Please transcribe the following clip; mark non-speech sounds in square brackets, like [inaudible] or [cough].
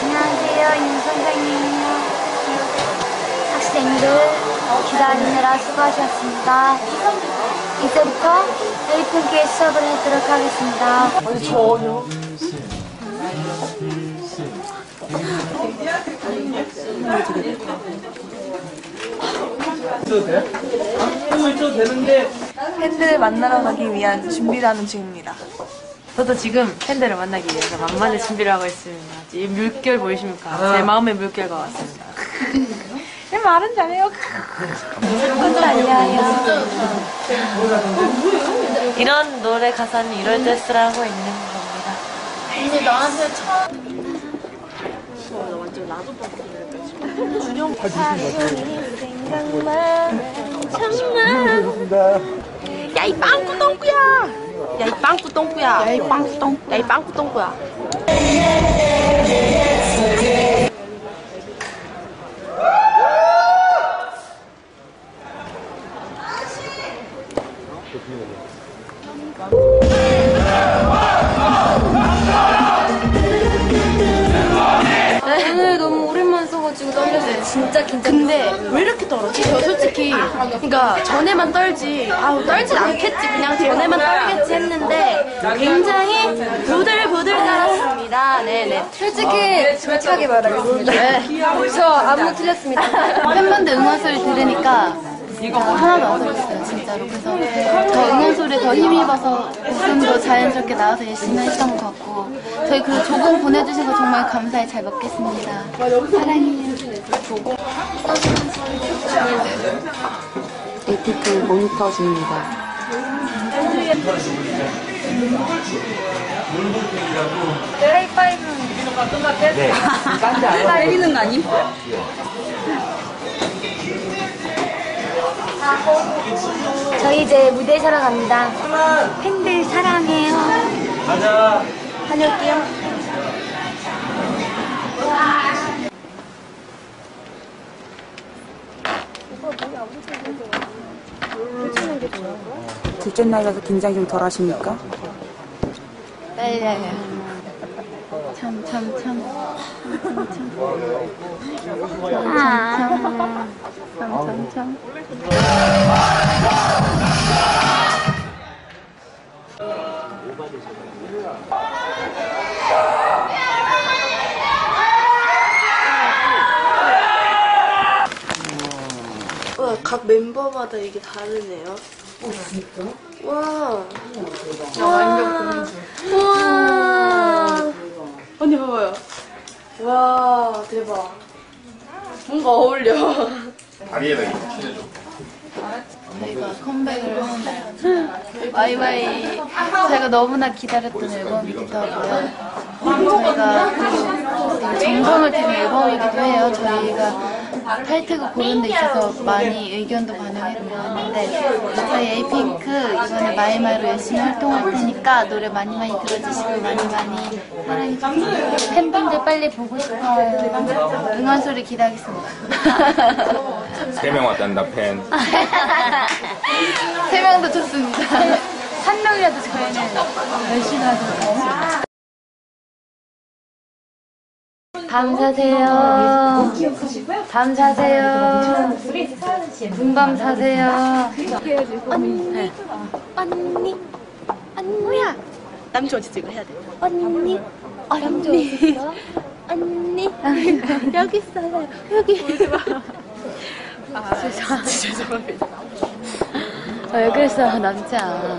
안녕하세요, 윤 선생님이요. 학생들 기다리느라 수고하셨습니다. 이제부터 에이핑크의 수업을 하도록 하겠습니다. 팬들을 만나러 가기 위한 준비를 하는 중입니다. 저도 지금 팬들을 만나기 위해서 만만의 준비를 하고 있습니다. 이 물결 보이십니까? 제 마음의 물결과 같습니다. [laughs] 내 말은 잘해요. 달려요. 이런 노래 가사는 이럴 때 쓰라고 있는 겁니다. 근데 나한테 처음 야이 빵꾸 똥꾸야 야 이 빵꾸 똥꾸야. 야 이 빵꾸 똥야이 빵꾸 똥꾸야 써가지고 떨렸어요. 진짜 긴장. 근데 왜 이렇게 떨었지? 저 솔직히 그러니까 전에만 떨지 아우 떨진 않겠지 그냥 전에만 떨겠지 했는데 굉장히 보들보들 떨었습니다 네네 솔직히 솔직하게 말하겠습니다. 저 안무 틀렸습니다. [laughs] 팬분들 응원 소리 들으니까 하나도 안 떨렸어요. 진짜로. 그래서 더 응원 소리에 더 힘입어서 웃음도 자연스럽게 나와서 열심히 했던 것 같고 저희 그 조공 보내주신 거 정말 감사히 잘 먹겠습니다. 사랑해요. 에이핑크 모니터 중입니다 [laughs] 저희 이제 무대 사러 갑니다. 팬들 사랑해요. 가자. 다녀올게요. 둘째 날이라서 긴장 좀 덜 하십니까? 떨려요 참 참 참. 참참참 와, 각 멤버마다 이게 다르네요. 오 진짜? 와. 완전 와 언니 봐봐요 와 대박 뭔가 어울려 저희가 컴백을. 마이마이 제가 너무나 기다렸던 앨범이기도 하고요. 저희가 정성을 들인 앨범이기도 해요. 저희가 타이틀곡 고른 데 있어서 많이 의견도 반영해보고 했는데 저희 에이핑크 이번에 마이마이로 열심히 활동할 테니까 노래 많이 많이 들어주시고 많이 많이 사랑해주세요. 팬분들 빨리 보고 싶어요. 응원 소리 기다리겠습니다. [laughs] 세 명 왔단다 팬. [laughs] 세 명도 좋습니다. [laughs] 한 명이라도 저희는 열심히 하도록 하겠습니다. 사세요. 밤 사세요. 군밤 사세요. 언니. 언니. 언니야. 남주 어디 이거 해야 돼. 언니. 언니. 언니. 여기 있어요. 여기. 아, 왜 그랬어요, 남자?